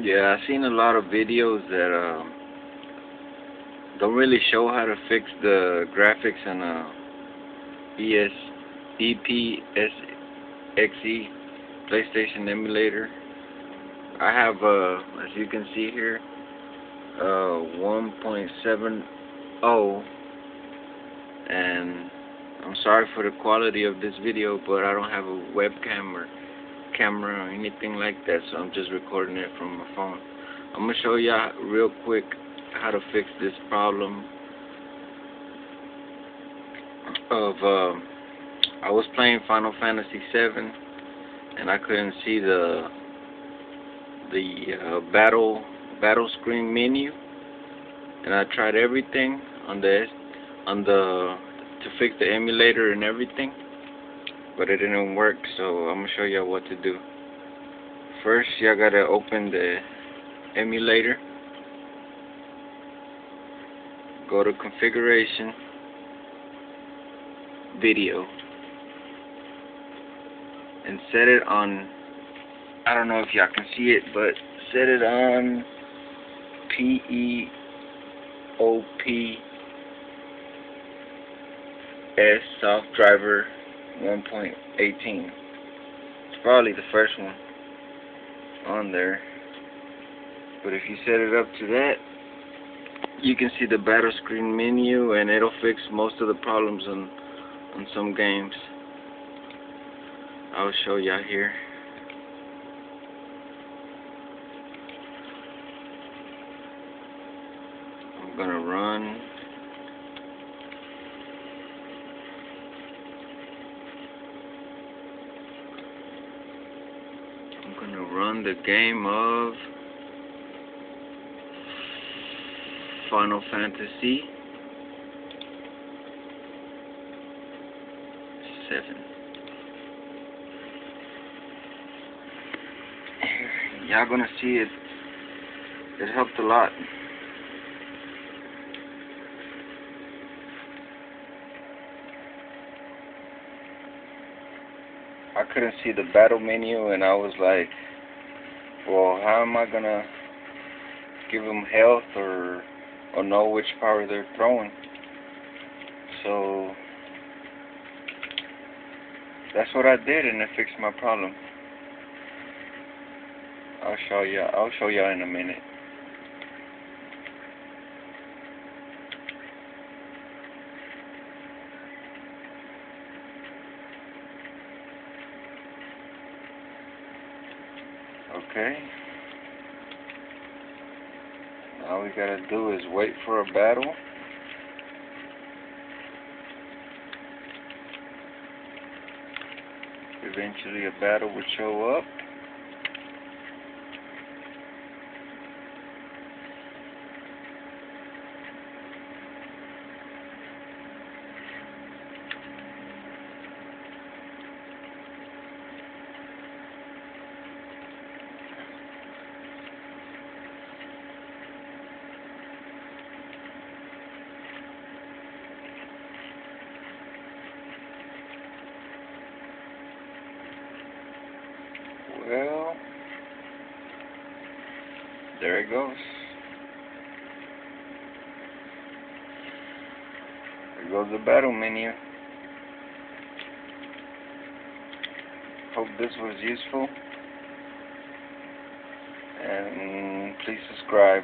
Yeah, I've seen a lot of videos that uh, don't really show how to fix the graphics in a ES EPSXE PlayStation emulator. I have, uh, as you can see here, uh, 1.70 and I'm sorry for the quality of this video but I don't have a webcam or camera or anything like that so I'm just recording it from my phone. I'm going to show y'all real quick how to fix this problem of uh, I was playing Final Fantasy 7 and I couldn't see the the uh, battle battle screen menu and I tried everything on the on the to fix the emulator and everything but it didn't work so I'm gonna show y'all what to do. First y'all gotta open the emulator. Go to configuration video and set it on I don't know if y'all can see it but set it on PEOP S soft driver 1.18. It's probably the first one on there. But if you set it up to that, you can see the battle screen menu and it'll fix most of the problems on on some games. I'll show y'all here. I'm gonna run Run the game of Final Fantasy 7. Y'all gonna see it. It helped a lot. I couldn't see the battle menu and I was like, well, how am I gonna give them health or or know which power they're throwing? So that's what I did and it fixed my problem. I'll show you. I'll show you in a minute. Okay. All we gotta do is wait for a battle. Eventually a battle would show up. Well, there it goes. There goes the battle menu. Hope this was useful. And please subscribe.